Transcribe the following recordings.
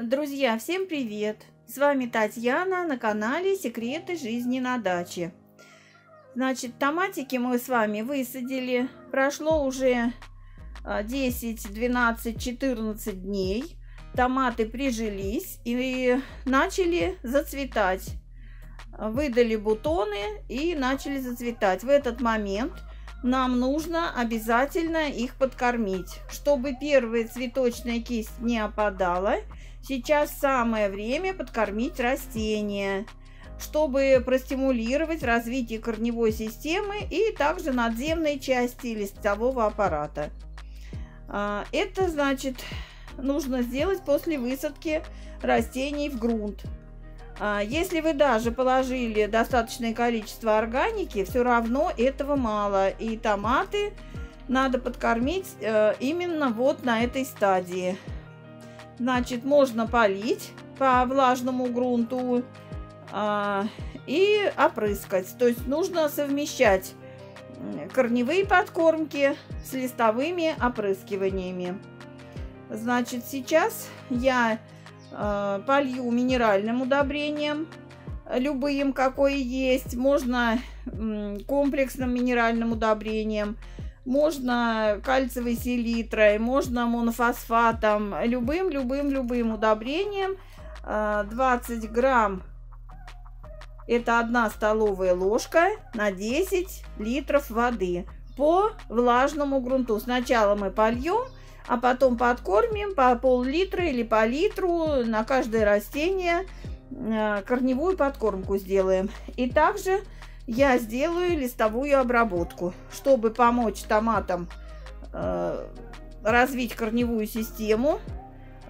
Друзья, всем привет! С вами Татьяна на канале Секреты жизни на даче. Значит, томатики мы с вами высадили. Прошло уже 10, 12, 14 дней. Томаты прижились и начали зацветать. Выдали бутоны и начали зацветать. В этот момент нам нужно обязательно их подкормить, чтобы первая цветочная кисть не опадала. Сейчас самое время подкормить растения, чтобы простимулировать развитие корневой системы и также надземной части листового аппарата. А, это значит нужно сделать после высадки растений в грунт. А, если вы даже положили достаточное количество органики, все равно этого мало. И томаты надо подкормить э, именно вот на этой стадии. Значит, можно полить по влажному грунту а, и опрыскать. То есть нужно совмещать корневые подкормки с листовыми опрыскиваниями. Значит, сейчас я полью минеральным удобрением, любым, какое есть. Можно э, комплексным минеральным удобрением, можно кальциевой селитрой, можно монофосфатом, любым, любым, любым удобрением. 20 э, грамм это 1 столовая ложка на 10 литров воды по влажному грунту. Сначала мы польем, а потом подкормим по пол-литра или по литру на каждое растение э, корневую подкормку сделаем. И также я сделаю листовую обработку, чтобы помочь томатам э, развить корневую систему,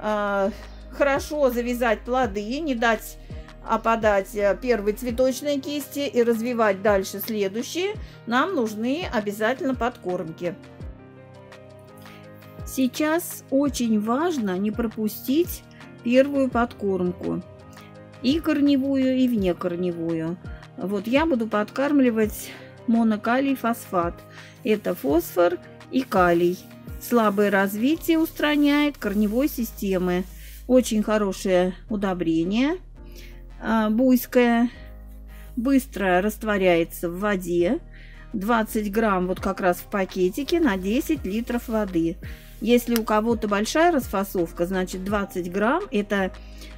э, хорошо завязать плоды, не дать опадать первые цветочные кисти и развивать дальше следующие, нам нужны обязательно подкормки. Сейчас очень важно не пропустить первую подкормку. И корневую, и внекорневую. Вот я буду подкармливать монокалий фосфат. Это фосфор и калий. Слабое развитие устраняет корневой системы. Очень хорошее удобрение. А, буйское. Быстро растворяется в воде. 20 грамм вот как раз в пакетике на 10 литров воды. Если у кого-то большая расфасовка, значит 20 грамм это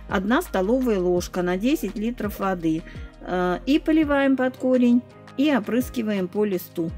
1 столовая ложка на 10 литров воды. Э, и поливаем под корень, и опрыскиваем по листу.